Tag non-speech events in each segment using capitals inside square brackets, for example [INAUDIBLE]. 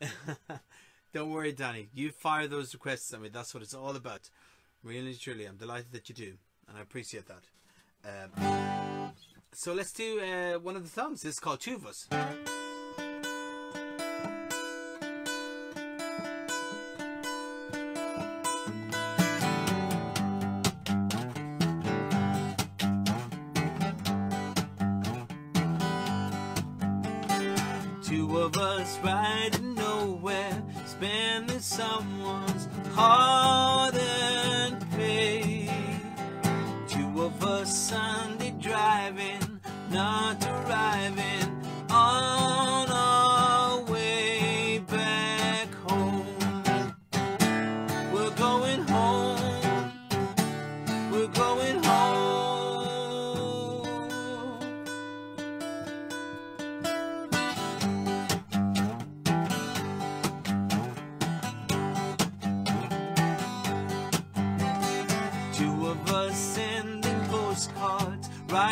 [LAUGHS] Don't worry, Danny. You fire those requests at me. That's what it's all about. Really, truly, I'm delighted that you do, and I appreciate that. Um, so let's do uh, one of the songs. It's called Two of Us.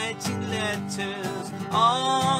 Writing letters. On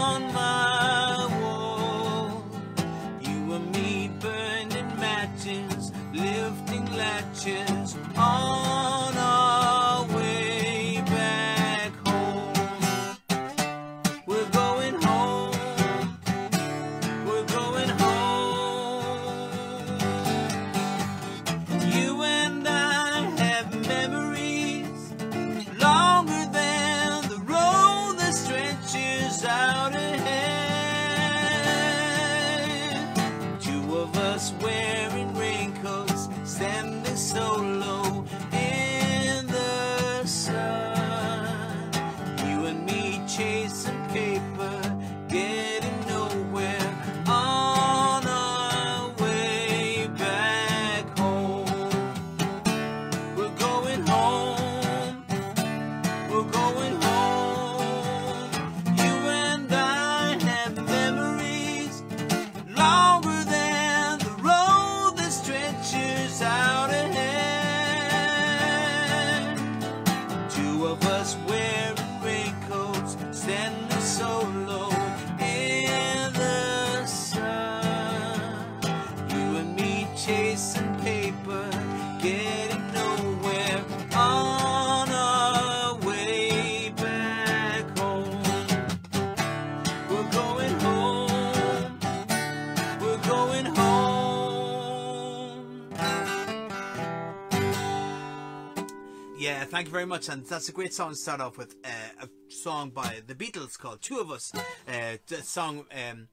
Yeah, thank you very much, and that's a great song to start off with. Uh, a song by the Beatles called Two of Us. Uh, a song um,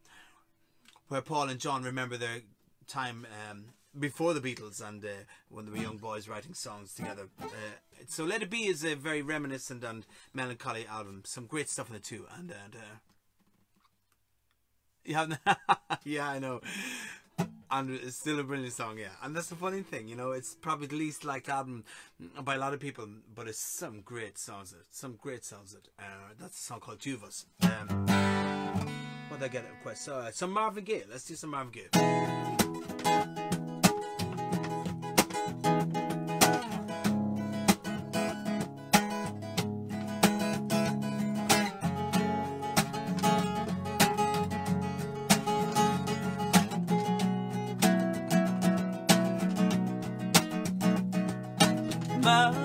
where Paul and John remember their time um, before the Beatles and uh, when they were young boys writing songs together. Uh, so Let It Be is a very reminiscent and melancholy album. Some great stuff in the two. and and. Uh, [LAUGHS] yeah, I know. And it's still a brilliant song, yeah. And that's the funny thing, you know, it's probably the least liked album by a lot of people, but it's some great songs. it, Some great songs. it. Uh, that's a song called Us. Um, what did I get a request? So, uh, some Marvin Gaye. Let's do some Marvin Gaye. Mother,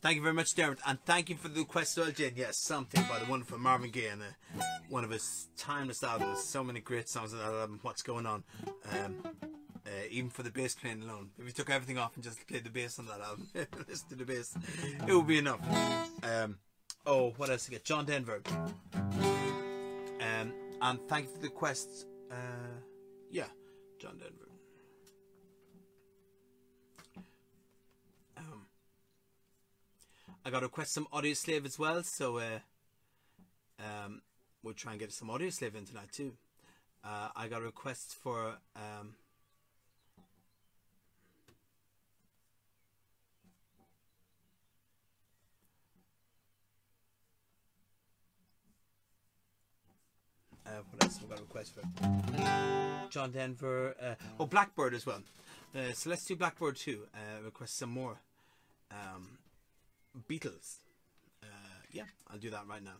Thank you very much, Dermot, and thank you for the request, well, Jane. Yes, something by the wonderful Marvin Gaye and uh, one of his timeless albums. So many great songs on that album. What's going on? Um, uh, even for the bass playing alone. If you took everything off and just played the bass on that album, [LAUGHS] listen to the bass, it would be enough. Um, oh, what else to get? John Denver. Um, and thank you for the request. Uh, yeah, John Denver. I got a request some Audioslave as well, so uh, um, we'll try and get some Audioslave in tonight too. Uh, I got a request for um, uh, what else have we got a request for? John Denver. Uh, oh, Blackbird as well. Uh, so let's do Blackbird too. Uh, request some more. Um, Beatles. Uh, yeah, I'll do that right now.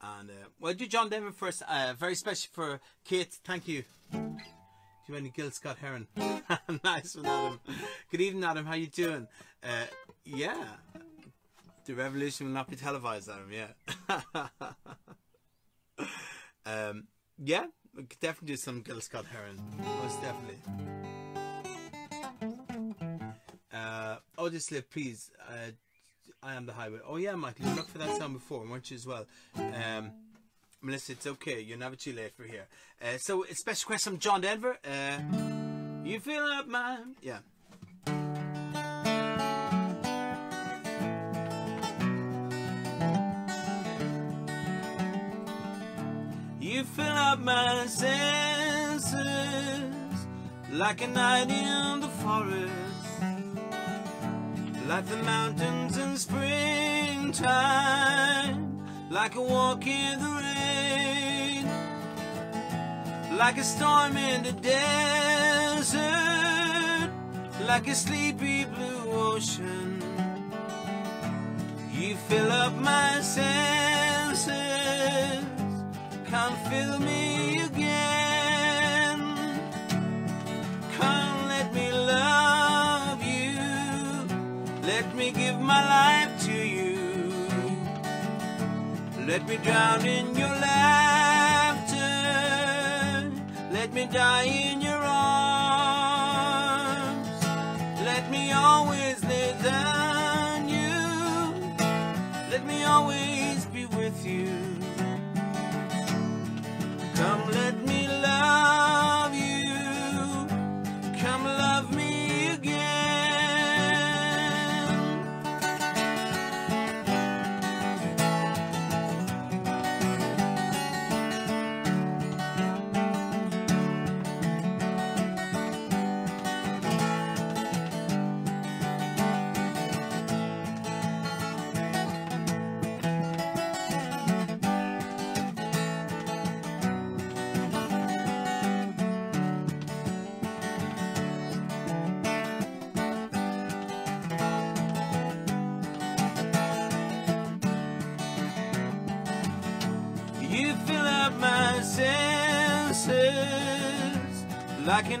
And uh, well, do John Denver first. Uh, very special for Kate. Thank you. Do you any Gil Scott Heron? [LAUGHS] nice one, Adam. Good evening, Adam. How you doing? Uh, yeah, the revolution will not be televised, Adam. Yeah. [LAUGHS] um, yeah, we could definitely do some Gil Scott Heron. Most definitely. Uh, just please. Uh, I am the highway. Oh yeah, Michael, you looked for that song before, weren't you as well? Um, Melissa, it's okay. You're never too late for here. Uh, so, a special question from John Denver. Uh, you feel up my yeah. You fill up my senses like a night in the forest like the mountains in springtime, like a walk in the rain, like a storm in the desert, like a sleepy blue ocean. You fill up my senses, come fill me my life to you. Let me drown in your laughter. Let me die in your arms. Let me always lay down you. Let me always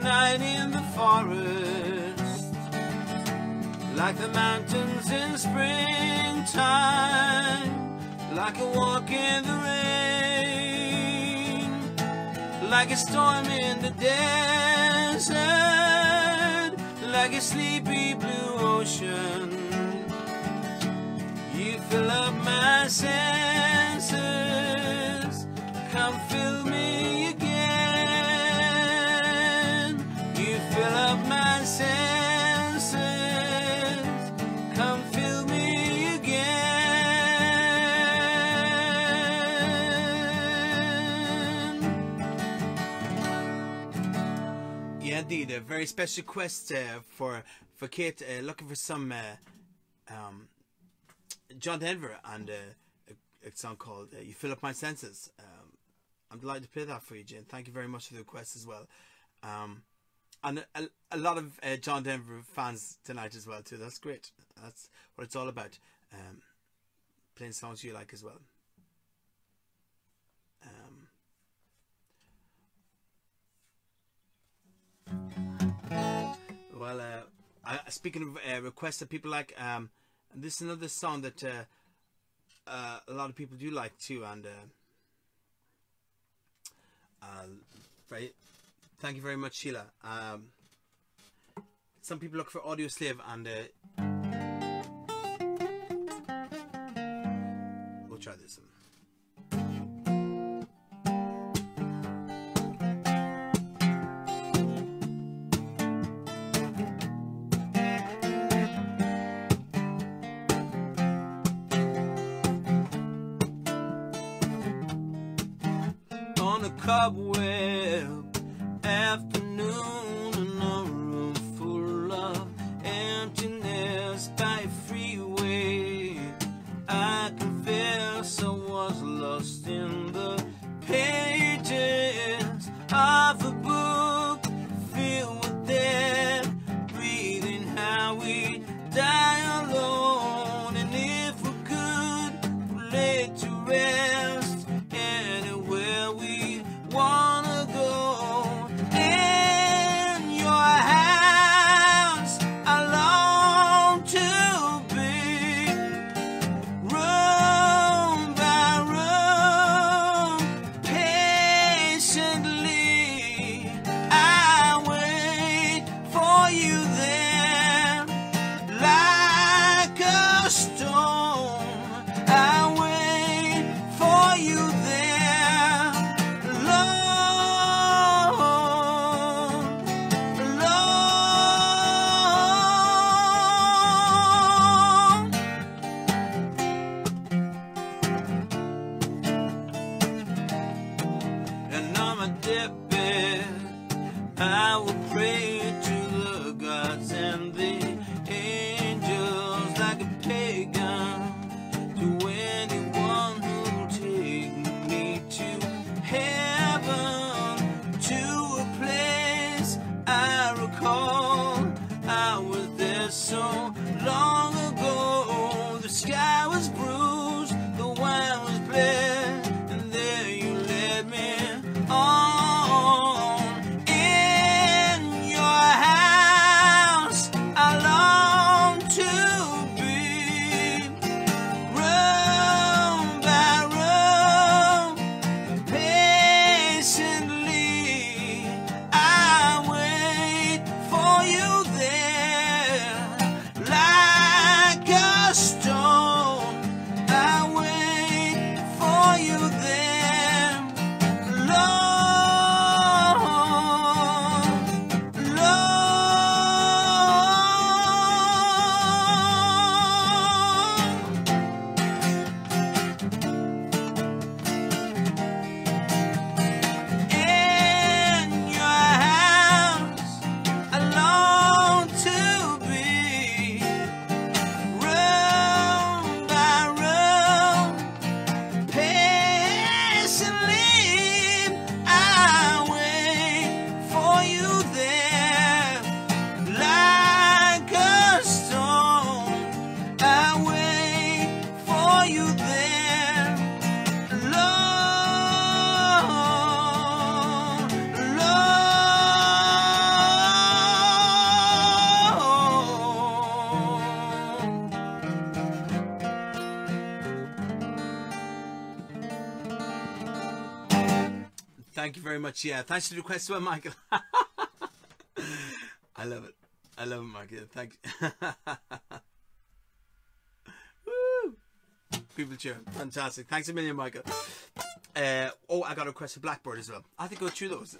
night in the forest, like the mountains in springtime, like a walk in the rain, like a storm in the desert, like a sleepy blue ocean. You fill up my senses. Come fill me a very special quest uh, for for Kate, uh, looking for some uh, um, John Denver and uh, a, a song called uh, "You Fill Up My Senses." Um, I'm delighted to play that for you, Jane. Thank you very much for the request as well. Um, and a, a lot of John Denver fans tonight as well too. That's great. That's what it's all about. Um, playing songs you like as well. Well, uh, I, speaking of uh, requests that people like, um, this is another song that uh, uh, a lot of people do like too, and uh, uh, very, thank you very much, Sheila. Um, some people look for Audioslave, and a cobweb. Afternoon a very much. Yeah, thanks for the request, well, Michael. [LAUGHS] I love it. I love it, Michael. Thank you. [LAUGHS] People cheer. Fantastic. Thanks a million, Michael. Uh, oh, I got a request for Blackbird as well. I think go through those.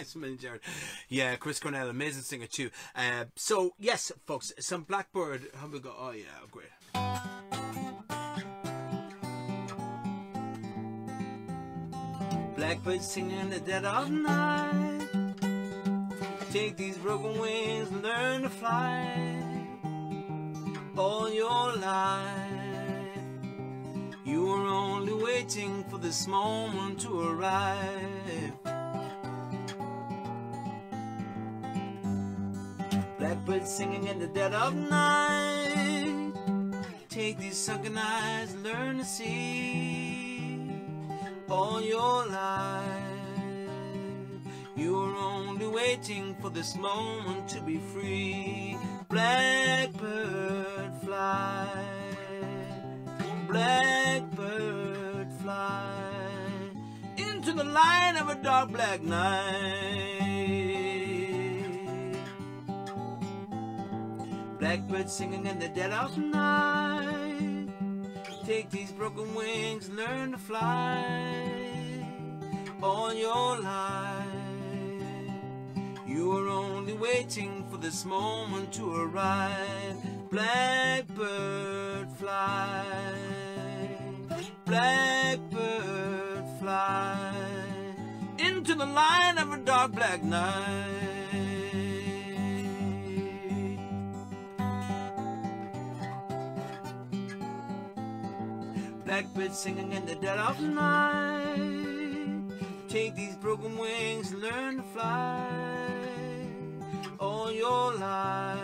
Thanks a million, Jared. Yeah, Chris Cornell, amazing singer too. Uh, so yes, folks, some Blackbird. How we go? Oh yeah, great. Blackbird singing in the dead of night. Take these broken wings and learn to fly. All your life, you were only waiting for this moment to arrive. Blackbird singing in the dead of night. Take these sunken eyes, learn to see all your life. You were only waiting for this moment to be free. Blackbird fly, blackbird fly into the light of a dark black night. Blackbird singing in the dead of night. Take these broken wings, learn to fly all your life. You are only waiting for this moment to arrive. Blackbird fly, blackbird fly into the light of a dark black night. Blackbird singing in the dead of night. Take these broken wings, learn to fly all your life.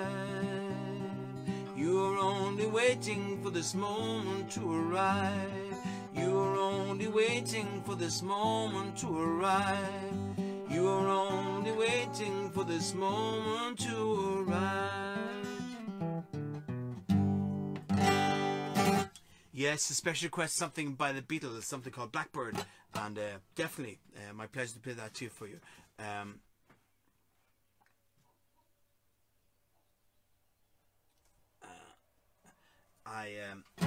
You're only waiting for this moment to arrive. You're only waiting for this moment to arrive. You're only waiting for this moment to arrive. Yes, a special request, something by the Beatles, something called Blackbird, and uh, definitely uh, my pleasure to play that too for you. Um, uh, I um,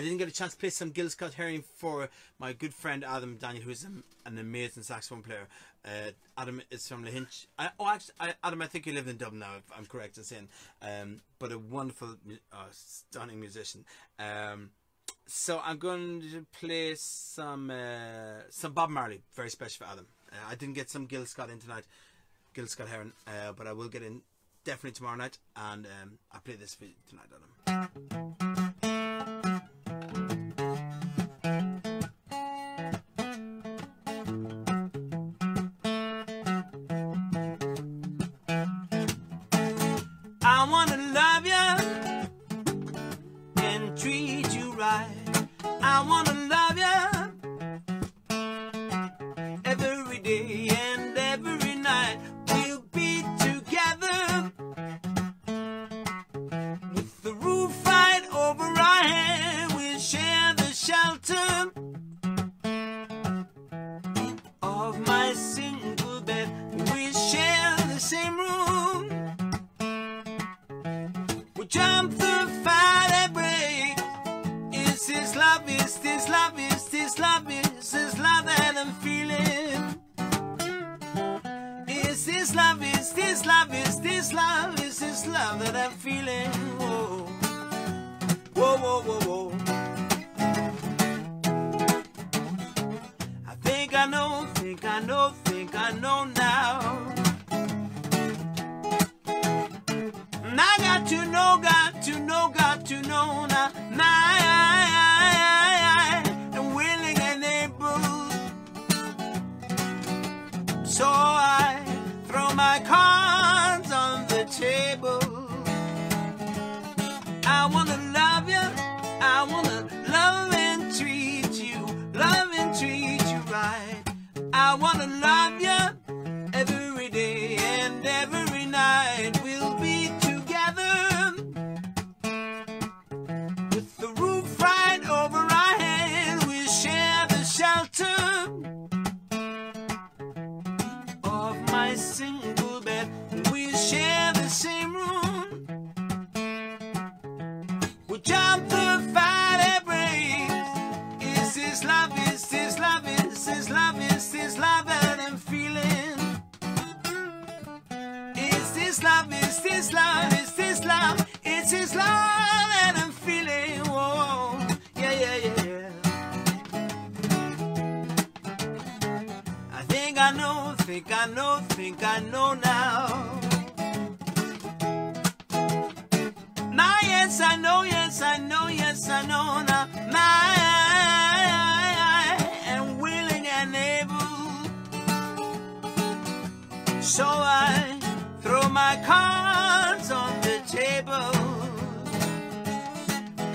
I didn't get a chance to play some Gil Scott Heron for my good friend Adam Daniel, who's an, an amazing saxophone player. Uh, Adam is from Lahinch. I, oh, actually, I, Adam, I think you live in Dublin now, if I'm correct in saying. Um, but a wonderful, uh, stunning musician. Um, so I'm going to play some uh, some Bob Marley, very special for Adam. Uh, I didn't get some Gil Scott in tonight, Gil Scott Heron, uh, but I will get in definitely tomorrow night, and um, I'll play this for you tonight, Adam. So I throw my cards on the table. I wanna love you. I wanna love and treat you. Love and treat you right. I wanna love I know, think I know, think I know now. Now, yes, I know, yes, I know, yes, I know now. I am willing and able. So I throw my cards on the table.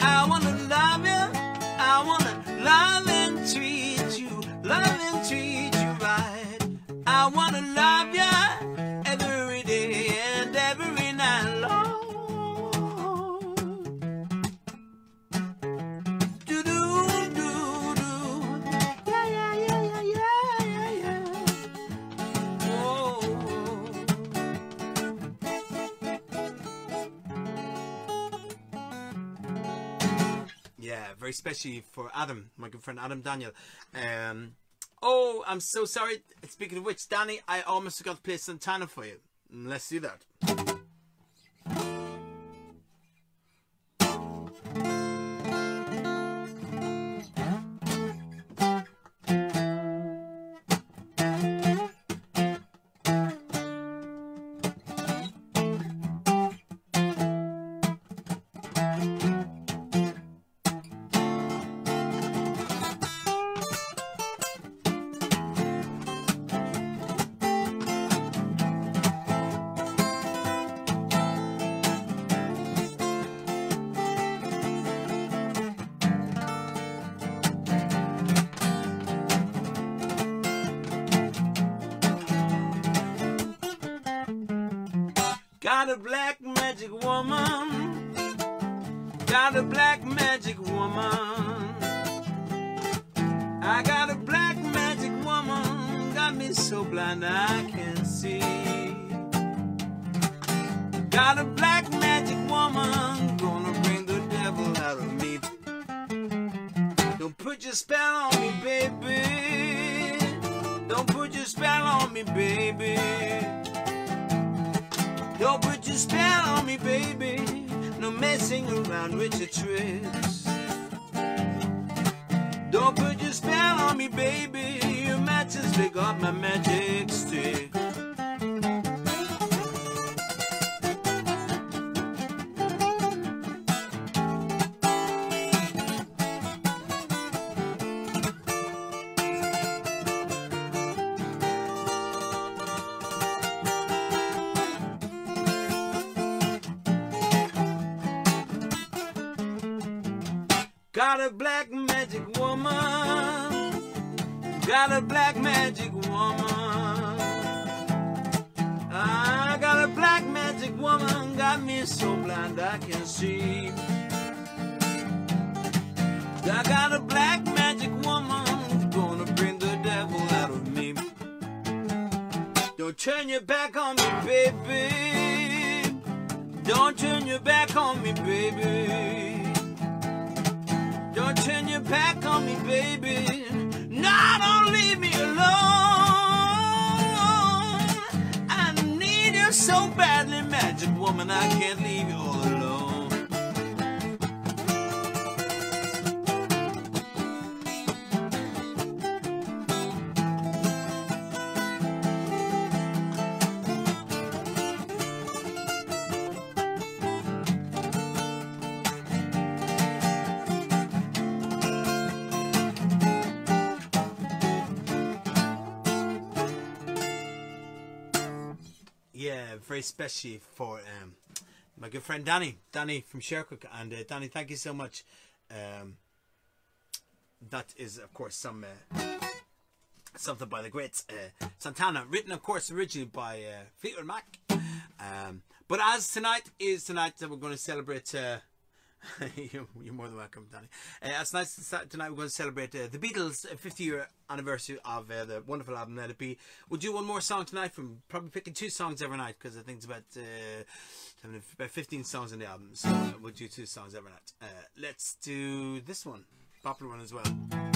I wanna love you. I wanna love you every day and every night long. Do do do do. Yeah yeah yeah yeah yeah yeah yeah. Whoa. Yeah, very especially for Adam, my good friend Adam Daniel. Um, oh, I'm so sorry. Speaking of which, Danny, I almost forgot to play Santana for you. Let's do that. Got a black magic woman. Got a black magic woman. I got a black magic woman. Got me so blind I can't see. Got a black magic woman. Gonna bring the devil out of me. Don't put your spell on me, baby. Don't put your spell on me, baby. Don't put your spell on me, baby. No messing around with your tricks. Don't put your spell on me, baby. Your matches, they got my magic stick. Got a black magic woman. Got a black magic woman. I got a black magic woman. Got me so blind I can see. I got a black magic woman. Gonna bring the devil out of me. Don't turn your back on me, baby. Don't turn your back on me, baby. Don't turn your back on me, baby. No, don't leave me alone. I need you so badly, magic woman. I can't leave you very especially for um, my good friend Danny, Danny from Shercock, and uh, Danny, thank you so much. Um, that is, of course, some uh, something by the great uh, Santana, written, of course, originally by uh, Fleetwood Mac. Um, but as tonight is tonight that we're going to celebrate. [LAUGHS] You're, you're more than welcome, Danny. Uh, it's nice to, tonight. We're going to celebrate uh, the Beatles' 50 year anniversary of uh, the wonderful album Let It Be. We'll do one more song tonight from probably picking two songs every night because I think it's about uh, about 15 songs in the album. So uh, we'll do two songs every night. Uh, let's do this one, popular one as well.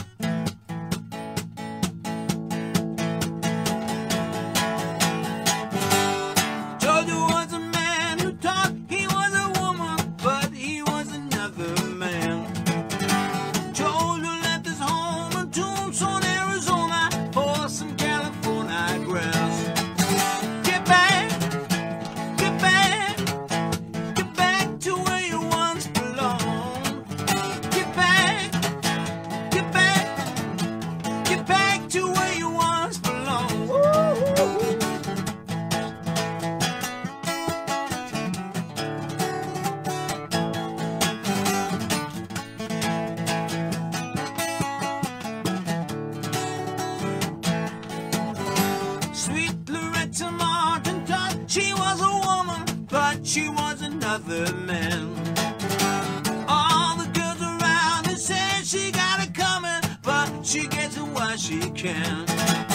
Loretta Martin thought she was a woman, but she was another man. All the girls around her said she got it coming, but she gets it while she can.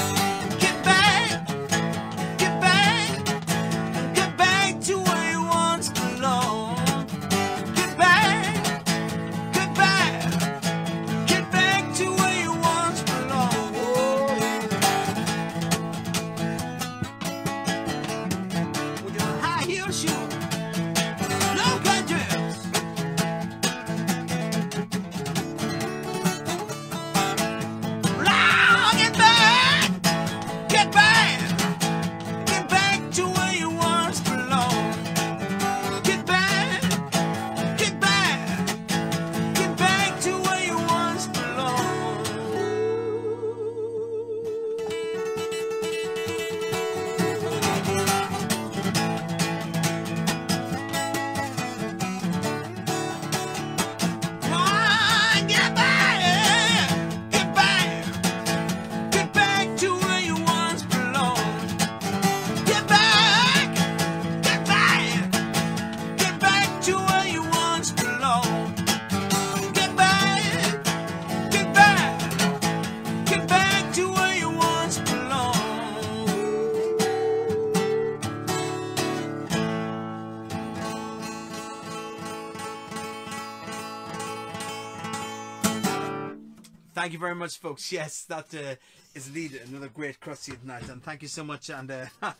You very much, folks. Yes, that uh, is another great Krusty night, and thank you so much. And uh, [LAUGHS]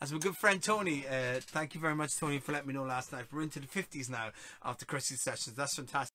as my good friend Tony, uh, thank you very much, Tony, for letting me know last night. We're into the fifties now after Krusty sessions. That's fantastic.